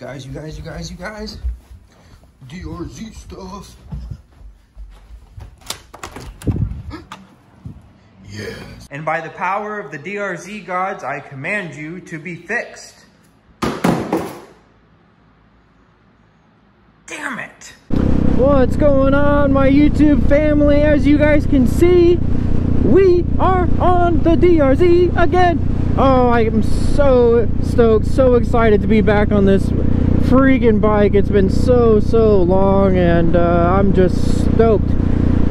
guys, you guys, you guys, you guys. DRZ stuff. yes. And by the power of the DRZ gods, I command you to be fixed. Damn it. What's going on, my YouTube family? As you guys can see, we are on the DRZ again. Oh, I am so stoked, so excited to be back on this freaking bike. It's been so, so long, and uh, I'm just stoked.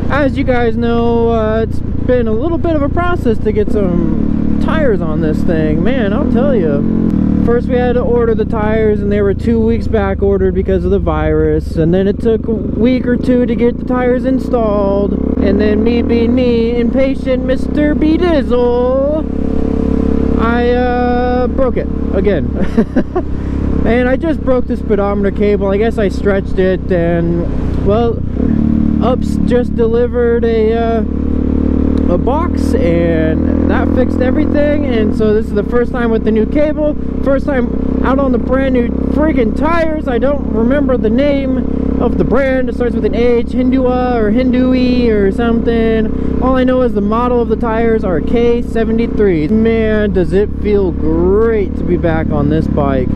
As you guys know, uh, it's been a little bit of a process to get some tires on this thing. Man, I'll tell you. First we had to order the tires and they were two weeks back ordered because of the virus. And then it took a week or two to get the tires installed. And then me being me, impatient Mr. B Dizzle, I uh, broke it again. and I just broke the speedometer cable. I guess I stretched it and, well, UPS just delivered a, uh, a box and that fixed everything and so this is the first time with the new cable first time out on the brand new friggin tires I don't remember the name of the brand it starts with an H Hindua or Hindui or something all I know is the model of the tires are K73 man does it feel great to be back on this bike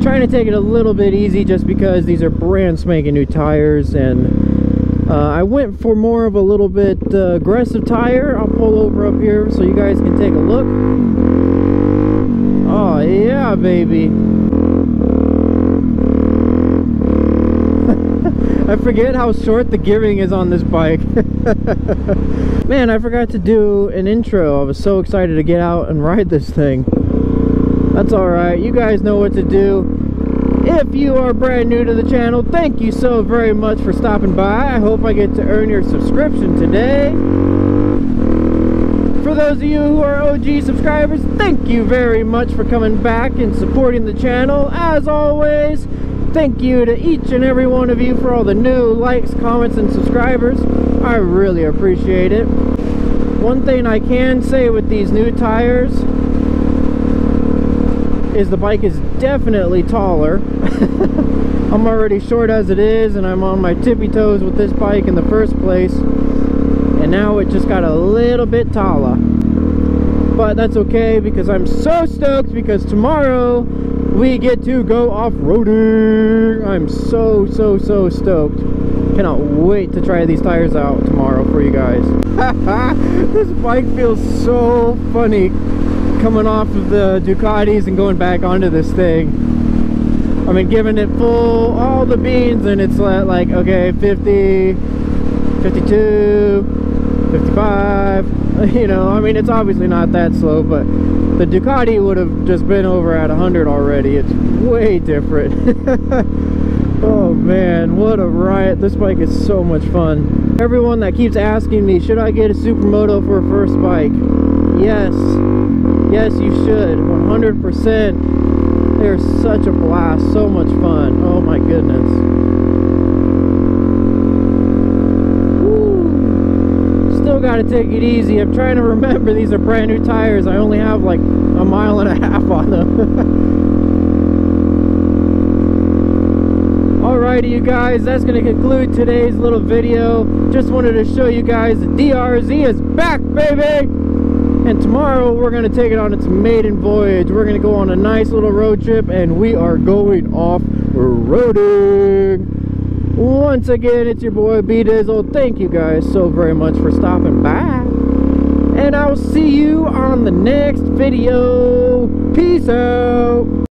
trying to take it a little bit easy just because these are brand spanking new tires and uh, I went for more of a little bit uh, aggressive tire. I'll pull over up here so you guys can take a look. Oh yeah, baby. I forget how short the gearing is on this bike. Man, I forgot to do an intro. I was so excited to get out and ride this thing. That's alright. You guys know what to do. If you are brand new to the channel, thank you so very much for stopping by. I hope I get to earn your subscription today. For those of you who are OG subscribers, thank you very much for coming back and supporting the channel. As always, thank you to each and every one of you for all the new likes, comments, and subscribers. I really appreciate it. One thing I can say with these new tires is the bike is definitely taller. I'm already short as it is and I'm on my tippy toes with this bike in the first place. And now it just got a little bit taller. But that's okay because I'm so stoked because tomorrow we get to go off-roading. I'm so, so, so stoked. Cannot wait to try these tires out tomorrow for you guys. this bike feels so funny coming off of the Ducatis and going back onto this thing. I mean, giving it full, all the beans, and it's like, okay, 50, 52, 55, you know, I mean, it's obviously not that slow, but the Ducati would have just been over at 100 already. It's way different. oh man, what a riot. This bike is so much fun. Everyone that keeps asking me, should I get a Supermoto for a first bike? Yes, Yes, you should. 100%. They're such a blast. So much fun. Oh my goodness. To take it easy. I'm trying to remember these are brand new tires. I only have like a mile and a half on them. Alrighty you guys, that's to conclude today's little video. Just wanted to show you guys the DRZ is back, baby! and tomorrow we're to take it on its maiden voyage we're to go on a nice little road trip and we are going off-roading once again it's your boy B Dizzle thank you guys so very much for stopping by. And I'll see you on the next video. Peace out